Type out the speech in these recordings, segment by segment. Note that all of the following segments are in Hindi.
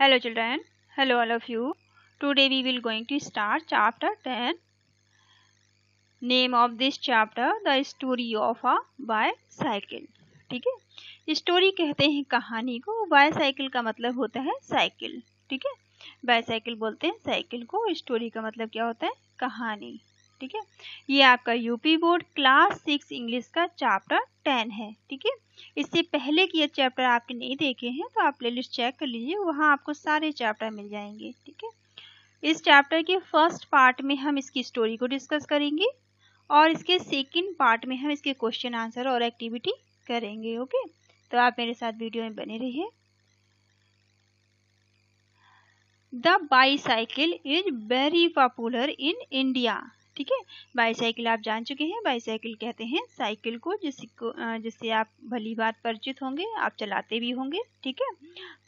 Hello children. Hello all of you. Today we will going to start chapter 10. Name of this chapter the story of a bicycle. ठीक है स्टोरी कहते हैं कहानी को बाईसाइकिल का मतलब होता है साइकिल ठीक है बाईसाइकिल बोलते हैं साइकिल को स्टोरी का मतलब क्या होता है कहानी ठीक है? ये आपका UP board class six English का चैप्टर टेन है, ठीक है? इससे पहले की ये चैप्टर आपने नहीं देखे हैं तो आप प्लेलिस्ट चेक कर लीजिए, वहाँ आपको सारे चैप्टर मिल जाएँगे, ठीक है? इस चैप्टर के फ़र्स्ट पार्ट में हम इसकी स्टोरी को डिस्कस करेंगे और इसके सेकेंड पार्ट में हम इसके क्वेश्चन आंसर और एक्टिविटी करेंगे, ओके? तो आप मेरे साथ वीडियो में बने रहिए। The bicycle is very popular in India ठीक है? बाईसाइकिल आप जान चुके हैं बाईसाइकिल कहते हैं साइकिल को जिसको जिससे आप भली बात परिचित होंगे, आप चलाते भी होंगे, ठीक है?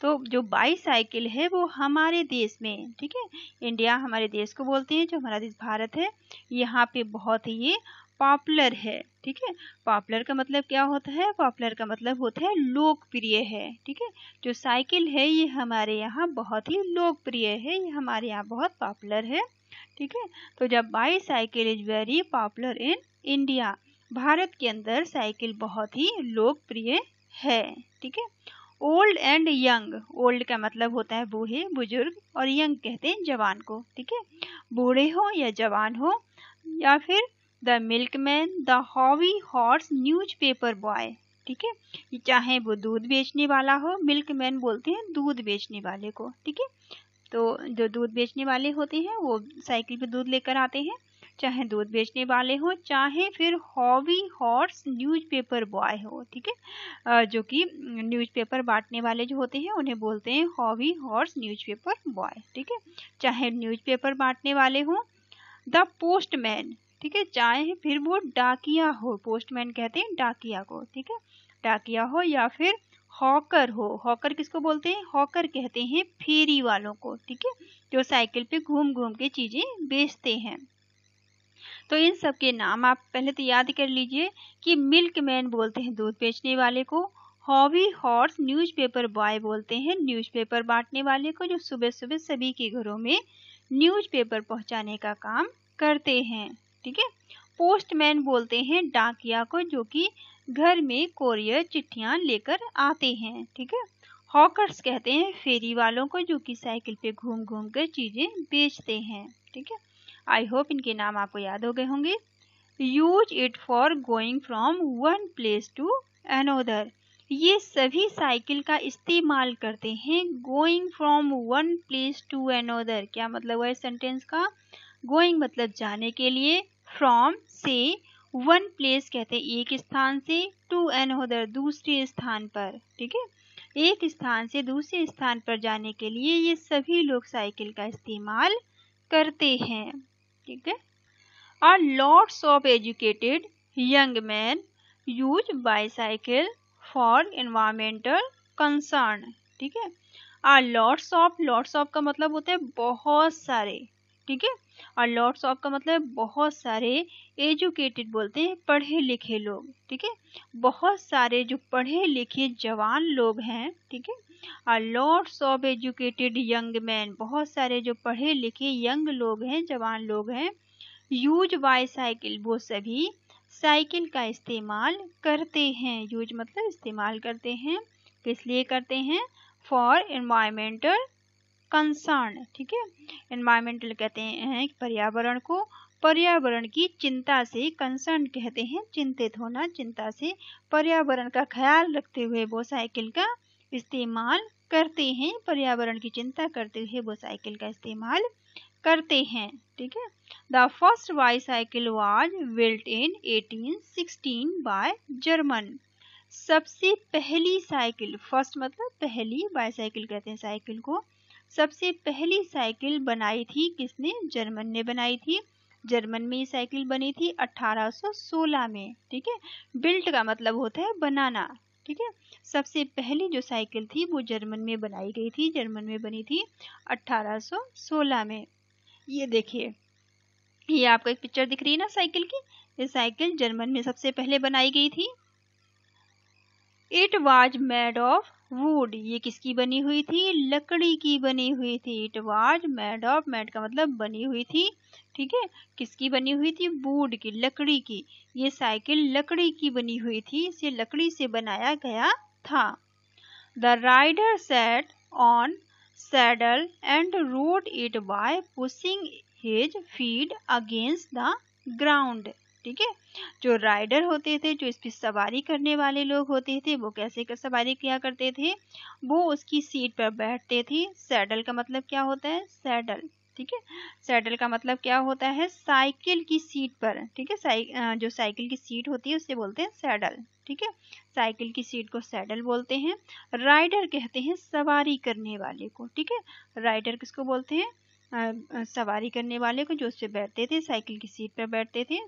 तो जो बाईसाइकिल है वो हमारे देश में, ठीक है? इंडिया हमारे देश को बोलते हैं, जो हमारा देश भारत है, यहाँ पे बहुत ही ये पॉपुलर है, ठीक है? पॉपुलर का मतलब क्या होता है? पॉपुलर का मतलब होता है लोकप्रिय है, ठीक है? जो साइकिल है, ये हमारे यहाँ बहुत ही लोकप्रिय है, ये हमारे यहाँ बहुत पॉपुलर है। ठीक है? तो जब bicycle is very popular in India, Bharat के अंदर साइकिल बहुत ही लोकप्रिय है, ठीक है? ओल्ड एंड यंग, ओल्ड का मतलब होता है बूढ़े, बुज़ुर्ग और यंग कहते हैं जवान को, ठीक है? बूढ़े हो या जवान हो, या फिर the milkman, the hobby horse newspaper boy, ठीक है? चाहे वो दूध बेचने वाला हो, मिल्कमैन बोलते हैं दूध बेचने वाले को, ठीक है? तो जो दूध बेचने वाले होते हैं, वो साइकिल पे दूध लेकर आते हैं। चाहे दूध बेचने वाले हो, चाहे फिर हॉवी हॉर्स न्यूज़पेपर बॉय हो, ठीक है? जो कि न्यूज़पेपर बांटने वाले जो होते हैं, उन्हें बोलते हैं हॉवी हॉर्स न्यूज़पेपर बॉय, ठीक है? चाहे न्यूज़पेपर बांटने वाले हो, द पोस्टमैन, ठीक है? चाहे फिर वो डाकिया हो, पोस्टमैन कहते हैं डाकिया को, ठीक है? डाकिया हो या फिर हॉकर हो। हॉकर किसको बोलते हैं? हॉकर कहते हैं फेरी वालों को, ठीक है? जो साइकिल पे घूम घूम के चीज़ें बेचते हैं। तो इन सब के नाम आप पहले तो याद कर लीजिए कि मिल्क मैन बोलते हैं दूध बेचने वाले को हॉबी हॉर्स न्यूज़पेपर बॉय बोलते हैं न्यूज़पेपर बांटने वाले को, जो सुबह सुबह सभी के घरों में न्यूज़पेपर पहुँचाने का काम करते हैं, ठीक है? पोस्टमैन बोलते हैं डाकिया को, जो कि घर में कोरियर चिट्ठियाँ लेकर आते हैं, ठीक है? हॉकर्स कहते हैं फेरी वालों को जो कि साइकिल पे घूम घूम कर चीज़ें बेचते हैं, ठीक है? आई होप इनके नाम आपको याद हो गए होंगे। Use it for going from one place to another ये सभी साइकिल का इस्तेमाल करते हैं going from one place to another क्या मतलब हुआ है सेंटेंस का? गोइंग मतलब जाने के लिए फ्रॉम से वन प्लेस कहते हैं एक स्थान से, टू अनदर दूसरे स्थान पर, ठीक है? एक स्थान से दूसरे स्थान पर जाने के लिए ये सभी लोग साइकिल का इस्तेमाल करते हैं, ठीक है? Are lots of educated young man use bicycle for environmental concern ठीक है? Are lots of lots of का मतलब होता है बहुत सारे, ठीक है? और लॉट्स ऑफ़ का मतलब बहुत सारे एजुकेटेड बोलते हैं पढ़े लिखे लोग, ठीक है? बहुत सारे जो पढ़े लिखे जवान लोग हैं, ठीक है? और lots of educated young man बहुत सारे जो पढ़े लिखे यंग लोग हैं, जवान लोग हैं यूज़ बाय साइकिल वो सभी साइकिल का इस्तेमाल करते हैं। यूज़ मतलब इस्तेमाल करते हैं, किस लिए करते हैं? फॉर इन्वायरमेंटल कंसर्न ठीक है? एनवायरमेंटल कहते हैं पर्यावरण को, पर्यावरण की चिंता से कंसर्न कहते हैं, चिंतित होना, चिंता से पर्यावरण का ख्याल रखते हुए वो साइकिल का इस्तेमाल करते हैं, पर्यावरण की चिंता करते हुए वो साइकिल का इस्तेमाल करते हैं, ठीक है? The first bicycle was built in 1816 by German सबसे पहली साइकिल फ़र्स्ट मतलब पहली बाईसाइकिल कहते हैं साइकिल को। सबसे पहली साइकिल बनाई थी किसने? जर्मन ने बनाई थी। जर्मन में ये साइकिल बनी थी 1816 में, ठीक है? बिल्ट का मतलब होता है बनाना, ठीक है? सबसे पहली जो साइकिल थी वो जर्मन में बनाई गई थी, जर्मन में बनी थी 1816 में। ये देखिए, ये आपको एक पिक्चर दिख रही है ना साइकिल की? ये साइकिल जर्मन में सबसे पहले बनाई गई थी। It was made of wood, ये किसकी बनी हुई थी? लकड़ी की बनी हुई थी। It was made of made का मतलब बनी हुई थी। ठीक है? किसकी बनी हुई थी? वुड की, लकड़ी की। ये साइकिल लकड़ी की बनी हुई थी। इसे लकड़ी से बनाया गया था। The rider sat on saddle and rode it by pushing his feet against the ground ठीक है? जो राइडर होते थे जो इस पर सवारी करने वाले लोग होते थे वो कैसे कर सवारी किया करते थे? वो उसकी सीट पर बैठते थे। सैडल का मतलब क्या होता है? सैडल ठीक है? सैडल का मतलब क्या होता है? साइकिल की सीट पर ठीक है? साइ, जो साइकिल की सीट होती है उसे बोलते हैं सैडल ठीक है? साइकिल की सीट को सैडल बोलते हैं। राइडर कहते हैं सवारी करने वाले को ठीक है? राइडर किसको बोलते हैं? सवारी करने वाले को जो उस पर बैठते थे, साइकिल की सीट पर बैठते थे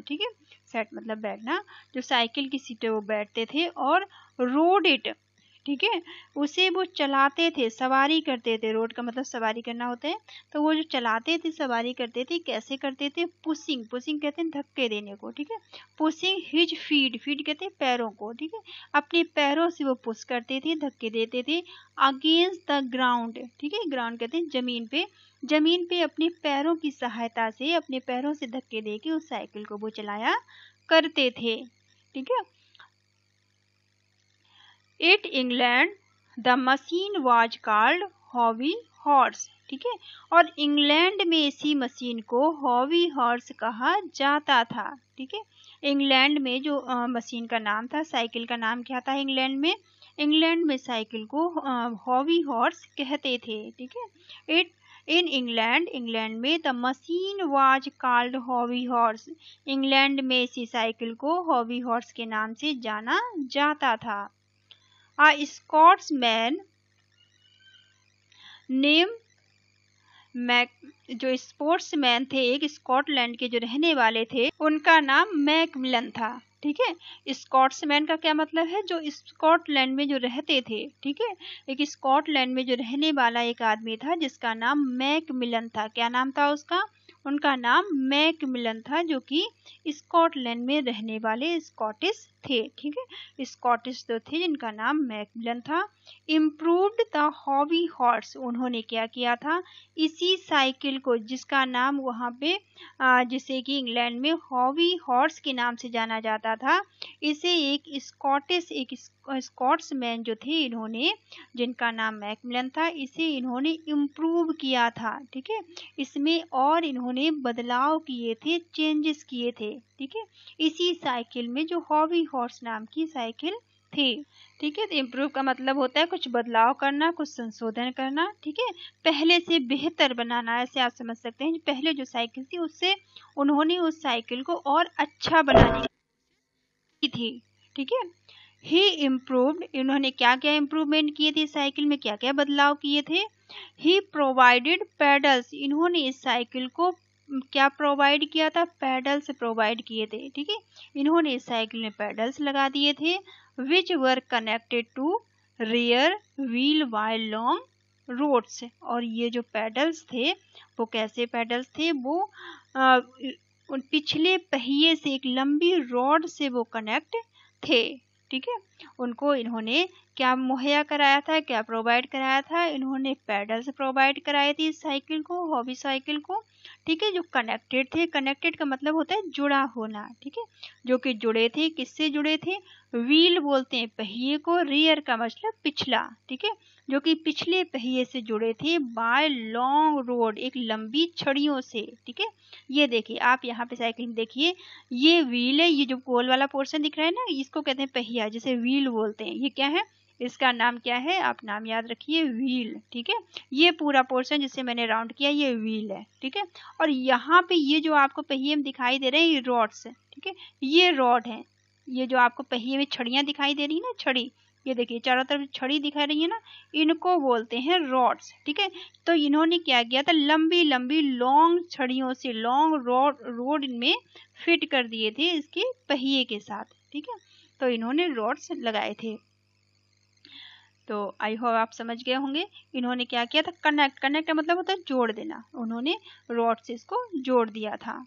ठीक है, सेट मतलब बैठना, जो साइकिल की सीट पर वो बैठते थे और रोड इट ठीक है? उसे वो चलाते थे, सवारी करते थे, रोड का मतलब सवारी करना होता है। तो वो जो चलाते थे, सवारी करते थे, कैसे करते थे? पुशिंग पुशिंग कहते हैं धक्के देने को, ठीक है? पुशिंग हिज फ़ीड फ़ीड कहते हैं पैरों को, ठीक है? अपने पैरों से वो पुश करते थे, धक्के देते थे अगेंस्ट द ग्राउंड ठीक है? ग्राउंड कहते हैं ज़मीन पे। ज़मीन पे अपने पैरों की सहायता से, अपने पैरों से धक्के दे के उस साइकिल को वो चलाया करते थे, ठीक है? It England the machine was called hobby horse ठीक है? और इंग्लैंड में इसी मशीन को हॉवी हॉर्स कहा जाता था, ठीक है? इंग्लैंड में जो मशीन का नाम था साइकिल का नाम क्या था इंग्लैंड में? इंग्लैंड में साइकिल को हॉवी हॉर्स कहते थे, ठीक है? इट इन इंग्लैंड इंग्लैंड में the machine was called hobby horse England में इसी साइकिल को हॉवी हॉर्स के नाम से जाना जाता था। आ स्कॉट्समैन नेम मैक जो स्पोर्ट्समैन थे, एक स्कॉटलैंड के जो रहने वाले थे, उनका नाम मैकमिलन था, ठीक है? स्कॉट्समैन का क्या मतलब है? जो स्कॉटलैंड में जो रहते थे, ठीक है? एक स्कॉटलैंड में जो रहने वाला एक आदमी था, जिसका नाम मैक मिलन था। क्या नाम था उसका? उनका नाम मैक मिलन था, जो कि स्कॉटलैंड में रहने वाले स्कॉटिश थे, ठीक है? स्कॉटिश तो थे, जिनका नाम मैकमिलन था। इम्प्रूव्ड द हॉबी हॉर्स उन्होंने क्या किया था? इसी साइकिल को, जिसका नाम वहाँ पे जिसे कि इंग्लैंड में हॉबी हॉर्स के नाम से जाना जाता था, इसे एक स्कॉटिश एक स्कॉट्समैन जो थे, इन्होंने, जिनका नाम मैकमिलन था, इसे इन्होंने इम्प्रूव किया था, ठीक है? इसमें और इन्होंने बदलाव किए थे चेंजेस किए थे, ठीक है? इसी साइकिल में जो हॉबी हॉर्स नाम की साइकिल थी। ठीक है तो इम्प्रूव का मतलब होता है कुछ बदलाव करना, कुछ संशोधन करना। ठीक है, पहले से बेहतर बनाना, ऐसे आप समझ सकते हैं। पहले जो साइकिल थी, उससे उन्होंने उस साइकिल को और अच्छा बनाने की थी। ठीक है ही इम्प्रूव्ड इन्होंने क्या क्या इम्प्रूवमेंट किए थे साइकिल में? क्या क्या बदलाव किए थे? ही प्रोवाइडेड पेडल्स इन्होंने इस साइकिल को क्या प्रोवाइड किया था? पैडल्स प्रोवाइड किए थे ठीक है? इन्होंने साइकिल में पैडल्स लगा दिए थे which were connected to rear wheel while long rods और ये जो पैडल्स थे वो कैसे पैडल्स थे? वो आ, पिछले पहिए से एक लंबी रॉड से वो कनेक्ट थे ठीक है? उनको इन्होंने क्या मुहैया कराया था क्या प्रोवाइड कराया था, इन्होंने पेडल्स प्रोवाइड कराए थे इस साइकिल को हॉबी साइकिल को, ठीक है, जो कनेक्टेड थे कनेक्टेड का मतलब होता है जुड़ा होना, ठीक है, जो कि जुड़े थे, किससे जुड़े थे व्हील बोलते हैं, पहिए को रियर का मतलब पिछला, ठीक है, जो कि पिछले पहिए से जुड़े थे बाय लॉन्ग रोड एक लंबी छड़ियों से, ठीक है, ये देखिए, आप यहाँ पे साइकिल देखिए, ये व्हील है, ये जो गोल वाला पोर्शन दिख रहा है ना, इसको कहते हैं पहिया, जिसे व्हील बोलते हैं, ये क्या है इसका नाम क्या है? आप नाम याद रखिए, व्हील, ठीक है? ये पूरा पोर्शन जिसे मैंने राउंड किया, ये व्हील है, ठीक है? और यहाँ पे ये जो आपको पहिए में दिखाई दे रहे हैं, ये रॉड्स है, ठीक है? ये रॉड है, ये जो आपको पहिए में छड़ियाँ दिखाई दे रही है ना, छड़ी, ये देखिए, चारों तरफ़ छड़ी दिखाई रही है ना, इनको बोलते हैं रॉड्स ठीक है? तो इन्होंने क्या किया था? लंबी लंबी लॉन्ग छड़ियों से लॉन्ग रोड रोड इनमें फिट कर दिए थे इसके पहिए के साथ, ठीक है? तो इन्होंने रॉड्स लगाए थे। तो आई होप आप समझ गए होंगे, इन्होंने क्या किया था? कनेक्ट कनेक्ट का मतलब होता है जोड़ देना। उन्होंने रॉड से इसको जोड़ दिया था।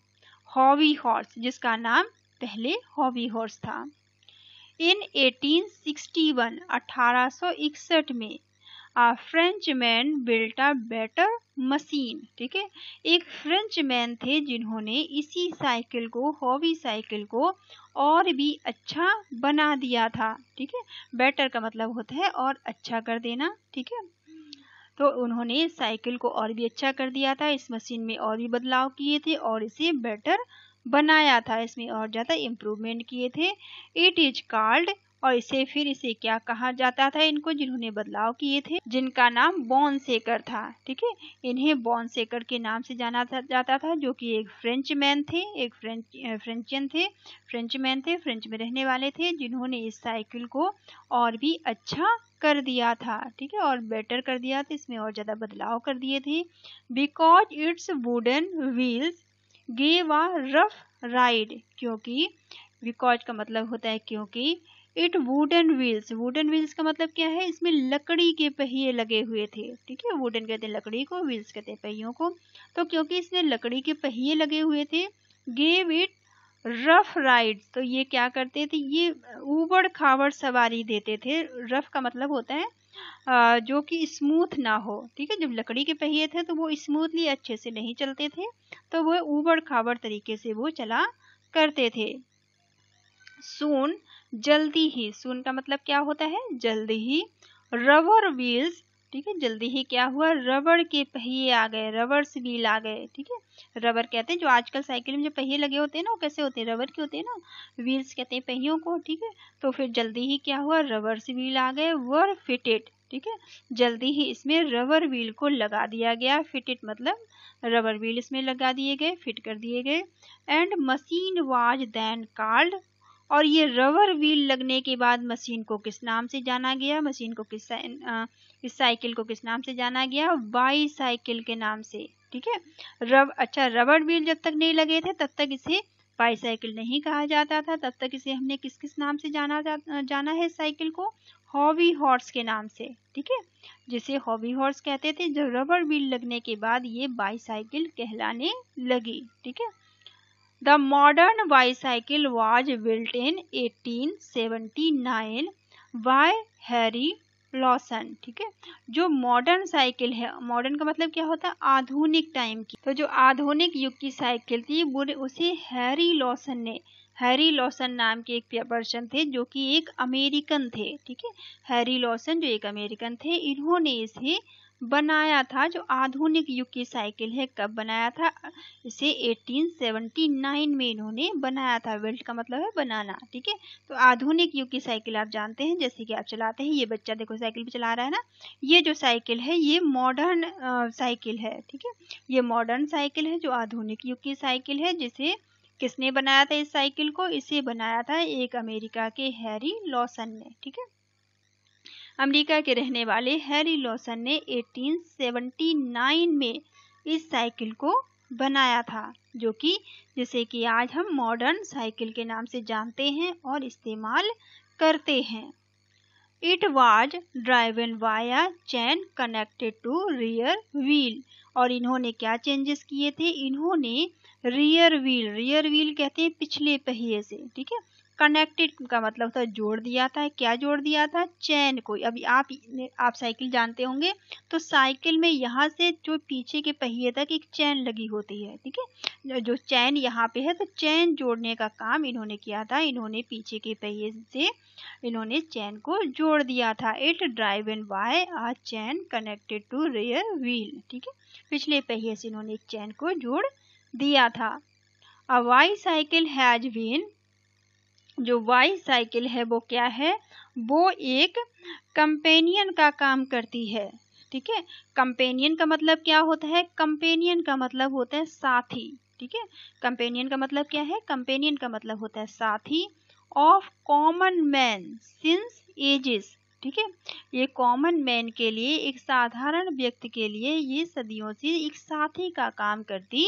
हॉवी हॉर्स जिसका नाम पहले हॉवी हॉर्स था। इन 1861 1861 में a Frenchman built a better machine ठीक है? एक फ्रेंच मैन थे जिन्होंने इसी साइकिल को हॉबी साइकिल को और भी अच्छा बना दिया था, ठीक है? बेटर का मतलब होता है और अच्छा कर देना, ठीक है? तो उन्होंने साइकिल को और भी अच्छा कर दिया था, इस मशीन में और भी बदलाव किए थे और इसे बेटर बनाया था, इसमें और ज़्यादा इम्प्रूवमेंट किए थे। इट इज़ कॉल्ड और इसे फिर इसे क्या कहा जाता था इनको जिन्होंने बदलाव किए थे? जिनका नाम बॉन सेकर था ठीक है? इन्हें बॉन सेकर के नाम से जाना था, जाता था जो कि एक फ्रेंच मैन थे एक फ्रेंच फ्रेंचियन थे फ्रेंच मैन थे फ्रेंच में रहने वाले थे जिन्होंने इस साइकिल को और भी अच्छा कर दिया था ठीक है? और बेटर कर दिया था इसमें और ज़्यादा बदलाव कर दिए थे। Because its wooden wheels gave a rough ride क्योंकि बिकॉज़ का मतलब होता है क्योंकि it wooden wheels wooden wheels का मतलब क्या है? इसमें लकड़ी के पहिए लगे हुए थे, ठीक है? वुडन कहते हैं लकड़ी को व्हील्स कहते हैं पहियों को। तो क्योंकि इसमें लकड़ी के पहिए लगे हुए थे गेव इट रफ राइड तो ये क्या करते थे? ये उबड़ खाबड़ सवारी देते थे। रफ का मतलब होता है जो कि स्मूथ ना हो, ठीक है? जब लकड़ी के पहिए थे तो वो स्मूथली अच्छे से नहीं चलते थे तो वो उबड़ खाबड़ तरीके से वो चला करते थे। सून जल्दी ही, सुन का मतलब क्या होता है? जल्दी ही। रबर व्हील्स ठीक है, जल्दी ही क्या हुआ? रबड़ के पहिए आ गए रबर व्हील आ गए, ठीक है। रबर कहते हैं, जो आजकल साइकिल में जो पहिए लगे होते हैं ना, वो कैसे होते हैं? रबर के होते हैं ना व्हील्स कहते हैं पहियों को, ठीक है। तो फिर जल्दी ही क्या हुआ? रबर व्हील आ गए वर फिटेड ठीक है। जल्दी ही इसमें रबर व्हील को लगा दिया गया फिटेड मतलब रबर व्हील इसमें लगा दिए गए फिट कर दिए गए। And machine was then called और ये रबर व्हील लगने के बाद मशीन को किस नाम से जाना गया? मशीन को किस इस साइकिल को किस नाम से जाना गया? बाई साइकिल के नाम से ठीक है? रब अच्छा रबर व्हील जब तक नहीं लगे थे तब तक इसे बाई साइकिल नहीं कहा जाता था। तब तक इसे हमने किस किस नाम से जाना जा, जाना है साइकिल को? हॉबी हॉर्स के नाम से ठीक है? जिसे हॉबी हॉर्स कहते थे जब रबर व्हील लगने के बाद ये बाई साइकिल कहलाने लगी ठीक है? The modern bicycle was built in 1879 by Harry Lawson ठीक है? जो मॉडर्न साइकिल है मॉडर्न का मतलब क्या होता है? आधुनिक टाइम की। तो जो आधुनिक युग की साइकिल थी, वो उसे हैरी लॉसन ने हैरी लॉसन नाम के एक पर्सन थे जो कि एक अमेरिकन थे, ठीक है? हैरी लॉसन जो एक अमेरिकन थे, इन्होंने इसे बनाया था, जो आधुनिक युग की साइकिल है, कब बनाया था? इसे 1879 में इन्होंने बनाया था। वेल्ट का मतलब है बनाना, ठीक है? तो आधुनिक युग की साइकिल आप जानते हैं, जैसे कि आप चलाते हैं, ये बच्चा देखो साइकिल भी चला रहा है ना? ये जो साइकिल है, ये मॉडर्न साइकिल है, ठीक है? ये मॉडर्न साइकिल है, जो आधुनिक युग की साइकिल है, जिसे किसने बनाया था इस साइकिल को? इसे बनाया था एक अमेरिका के हैरी लॉसन ने, ठीक है? अमेरिका के रहने वाले हैरी लॉसन ने 1879 में इस साइकिल को बनाया था, जो कि जिसे कि आज हम मॉडर्न साइकिल के नाम से जानते हैं और इस्तेमाल करते हैं। It was driven via chain connected to rear wheel, और इन्होंने क्या चेंजेस किए थे? इन्होंने रियर व्हील रियर व्हील कहते हैं पिछले पहिए से, ठीक है? कनेक्टेड का मतलब था जोड़ दिया था। क्या जोड़ दिया था? चैन को। अभी आप आप साइकिल जानते होंगे तो साइकिल में यहाँ से जो पीछे के पहिए तक एक चैन लगी होती है, ठीक है? जो चैन यहाँ पे है तो चैन जोड़ने का काम इन्होंने किया था। इन्होंने पीछे के पहिए से इन्होंने चैन को जोड़ दिया था। It drive and by a chain connected to rear wheel ठीक है? पिछले पहिए से इन्होंने एक चैन को जोड़ दिया था। A bicycle has been जो वाई साइकिल है, वो क्या है? वो एक कंपेनियन का काम करती है, ठीक है? कंपेनियन का मतलब क्या होता है? कंपेनियन का मतलब होता है साथी, ठीक है? कंपेनियन का मतलब क्या है? कंपेनियन का मतलब होता है साथी of common man since ages ठीक है? ये कॉमन मैन के लिए, एक साधारण व्यक्ति के लिए ये सदियों से एक साथी का काम करती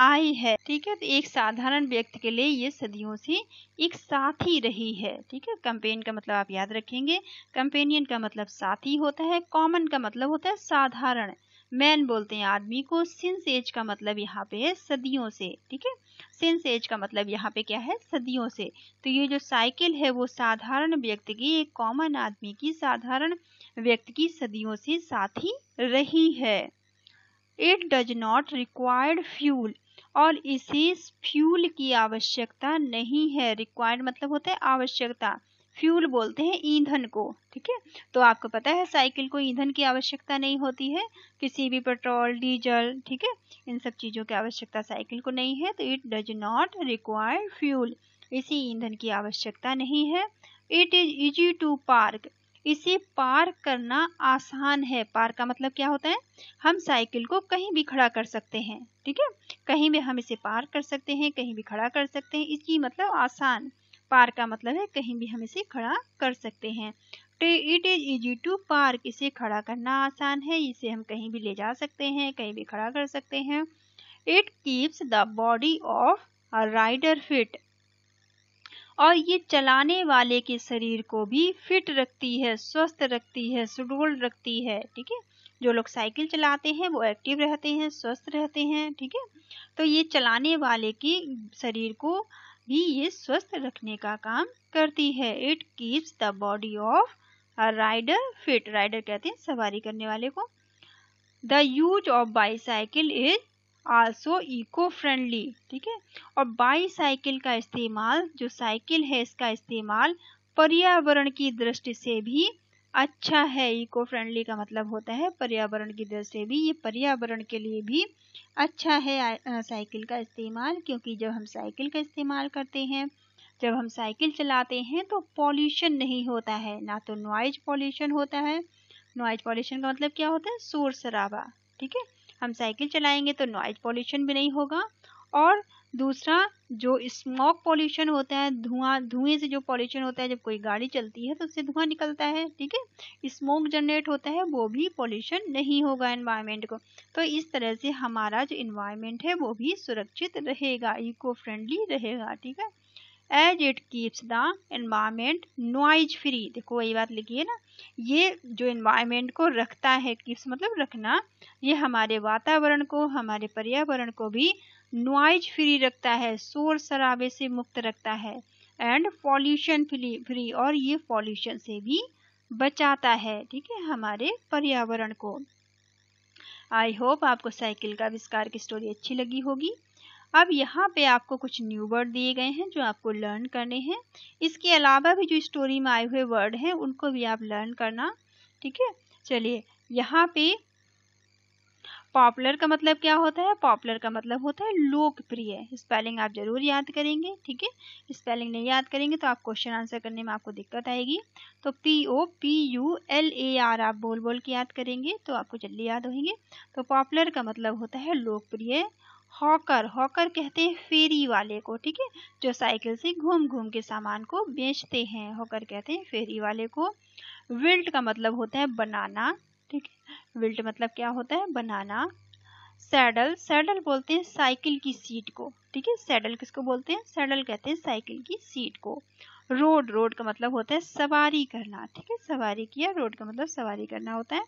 आई है। ठीक है? तो एक साधारण व्यक्ति के लिए ये सदियों से एक साथी रही है। ठीक है? कंपेन का मतलब आप याद रखेंगे। कंपेनियन का मतलब साथी होता है। कॉमन का मतलब होता है साधारण। मैन बोलते हैं आदमी को सिंस एज का मतलब यहाँ पे है सदियों से, ठीक है? सिंस एज का मतलब यहाँ पे क्या है? सदियों से। तो ये जो साइकिल है वो साधारण व्यक्ति की, एक कॉमन आदमी की, साधारण व्यक्ति की सदियों से साथ ही रही है। It does not required fuel और इसे फ्यूल की आवश्यकता नहीं है। रिक्वायर्ड मतलब होता है आवश्यकता। फ्यूल बोलते हैं ईंधन को, ठीक है? तो आपको पता है साइकिल को ईंधन की आवश्यकता नहीं होती है, किसी भी पेट्रोल, डीजल, ठीक है? इन सब चीज़ों की आवश्यकता साइकिल को नहीं है तो it does not require fuel. इसी ईंधन की आवश्यकता नहीं है। It is easy to park. इसे पार्क करना आसान है। पार्क का मतलब क्या होता है? हम साइकिल को कहीं भी खड़ा कर सकते हैं, ठीक है? कहीं भी हम इसे पार्क कर सकते हैं, कहीं भी खड़ा कर सकते हैं, इसकी मतलब आसान। पार्क का मतलब है कहीं भी हम इसे खड़ा कर सकते हैं। It is easy to park इसे खड़ा करना आसान है, इसे हम कहीं भी ले जा सकते हैं, कहीं भी खड़ा कर सकते हैं। It keeps the body of a rider fit और ये चलाने वाले के शरीर को भी फिट रखती है, स्वस्थ रखती है, सुडोल रखती है, ठीक है? जो लोग साइकिल चलाते हैं, वो एक्टिव रहते हैं, स्वस्थ रहते हैं, ठीक है? तो ये चलाने वाले की शरीर को भी ये स्वस्थ रखने का काम करती है। It keeps the body of rider fit rider कहते हैं सवारी करने वाले को। The use of bicycle is also eco friendly ठीक है? और बाईसाइकिल का इस्तेमाल, जो साइकिल है, इसका इस्तेमाल पर्यावरण की दृष्टि से भी अच्छा है इको फ्रेंडली का मतलब होता है पर्यावरण की दृष्टि से भी, ये पर्यावरण के लिए भी अच्छा है साइकिल का इस्तेमाल, क्योंकि जब हम साइकिल का इस्तेमाल करते हैं, जब हम साइकिल चलाते हैं तो पॉल्यूशन नहीं होता है, ना तो नॉइज़ पॉल्यूशन होता है। नॉइज़ पॉल्यूशन का मतलब क्या होता है? शोर शराबा ठीक है? हम साइकिल चलाएँगे तो नॉइज़ पॉल्यूशन भी नहीं होगा, और दूसरा, जो स्मोक पॉल्यूशन होता है, धुआँ, धुएँ से जो पॉल्यूशन होता है, जब कोई गाड़ी चलती है तो उससे धुआँ निकलता है, ठीक है? स्मोक जनरेट होता है, वो भी पॉल्यूशन नहीं होगा एनवायरमेंट को। तो इस तरह से हमारा जो इन्वायरमेंट है, वो भी सुरक्षित रहेगा इको फ्रेंडली रहेगा, ठीक है? As it keeps the environment noise free देखो वही बात लिखिए ना? ये जो एनवायरमेंट को रखता है कीप्स मतलब रखना? ये हमारे वातावरण को, हमारे पर्यावरण को भी नॉइज़ फ्री रखता है, शोर शराबे से मुक्त रखता है एंड पॉल्यूशन फ्री और ये पॉल्यूशन से भी बचाता है, ठीक है हमारे पर्यावरण को। आई होप आपको साइकिल का आविष्कार की स्टोरी अच्छी लगी होगी। अब यहाँ पे आपको कुछ न्यू वर्ड दिए गए हैं जो आपको लर्न करने हैं। इसके अलावा भी जो स्टोरी में आए हुए वर्ड हैं, उनको भी आप लर्न करना, ठीक है? चलिए, यहाँ पे पॉपुलर का मतलब क्या होता है? पॉपुलर का मतलब होता है लोकप्रिय। स्पेलिंग आप ज़रूर याद करेंगे, ठीक है? स्पेलिंग नहीं याद करेंगे तो आप क्वेश्चन आंसर करने में आपको दिक्कत आएगी। तो P O P U L A R आप बोल बोल के याद करेंगे तो आपको जल्दी याद होंगे। तो पॉपुलर का मतलब होता है लोकप्रिय। हॉकर हॉकर कहते हैं फेरी वाले को, ठीक है? जो साइकिल से घूम घूम के सामान को बेचते हैं। हॉकर कहते हैं फेरी वाले को। विल्ट का मतलब होता है बनाना। ठीक है। विल्ट मतलब क्या होता है? बनाना। सैडल सैडल बोलते हैं साइकिल की सीट को। ठीक है? सैडल किसको बोलते हैं? सैडल कहते हैं साइकिल की सीट को। रोड रोड का मतलब होता है सवारी करना। ठीक है? सवारी किया रोड का मतलब सवारी करना होता है।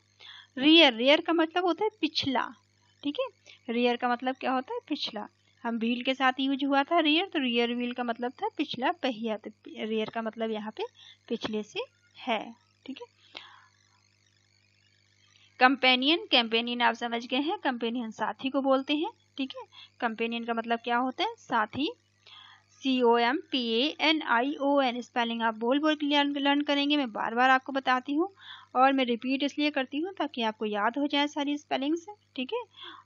रियर रियर का मतलब होता है पिछला। ठीक है? रियर का मतलब क्या होता है? पिछला। हम व्हील के साथ यूज़ हुआ था रियर तो रियर व्हील का मतलब था पिछला। पहिया। तो रियर का मतलब यहाँ पे पिछले से है। ठीक है? कंपेनियन कैंपेनियन आप समझ गए हैं कंपेनियन साथी को बोलते हैं, ठीक है? कंपेनियन का मतलब क्या होता है? साथी C O M P A N I O N spelling आप बोल बोल के लर्न करेंगे, मैं बार बार आपको बताती हूँ। और मैं रिपीट इसलिए करती हूँ ताकि आपको याद हो जाए सारी स्पेलिंग्स ठीक है?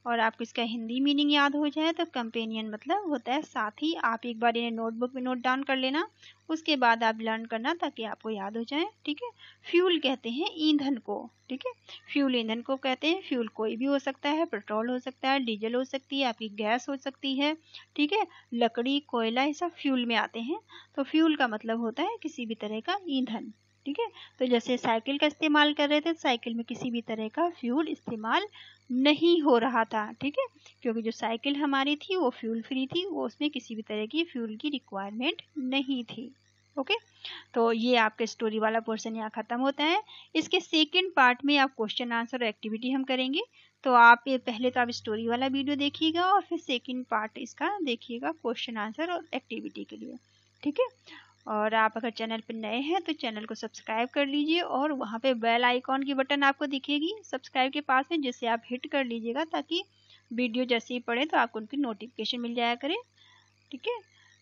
और आपको इसका हिंदी मीनिंग याद हो जाए तो कंपेनियन मतलब होता है साथ। ही आप एक बार इन्हें नोटबुक में नोट डाउन कर लेना, उसके बाद आप लर्न करना ताकि आपको याद हो जाए, ठीक है? फ्यूल कहते हैं ईंधन को, ठीक है? फ्यूल ईंधन को कहते हैं। फ्यूल कोई भी हो सकता है पेट्रोल हो सकता है डीजल हो सकती है, आपकी गैस हो सकती है, ठीक है? लकड़ी, कोयला, ये सब फ्यूल में आते हैं। तो फ्यूल का मतलब होता है किसी भी तरह का ईंधन। ठीक है? तो जैसे साइकिल का इस्तेमाल कर रहे थे साइकिल में किसी भी तरह का फ्यूल इस्तेमाल नहीं हो रहा था, ठीक है? क्योंकि जो साइकिल हमारी थी, वो फ्यूल फ्री थी, वो उसमें किसी भी तरह की फ्यूल की रिक्वायरमेंट नहीं थी, ओके? तो ये आपका स्टोरी वाला पोर्शन यहाँ खत्म होता है। इसके सेकेंड पार्ट में आप क्वेश्चन आंसर और एक्टिविटी हम करेंगे। तो आप पहले तो आप स्टोरी वाला वीडियो देखिएगा और फिर सेकेंड पार्ट इसका देखिएगा क्वेश्चन आंसर और एक्टिविटी के लिए, ठीक है? और आप अगर चैनल पर नए हैं तो चैनल को सब्सक्राइब कर लीजिए और वहाँ पे बेल आइकॉन की बटन आपको दिखेगी सब्सक्राइब के पास में जिससे आप हिट कर लीजिएगा ताकि वीडियो जैसे ही पड़े तो आपको उनकी नोटिफिकेशन मिल जाया करे। ठीक है?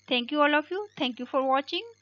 Thank you all of you thank you for watching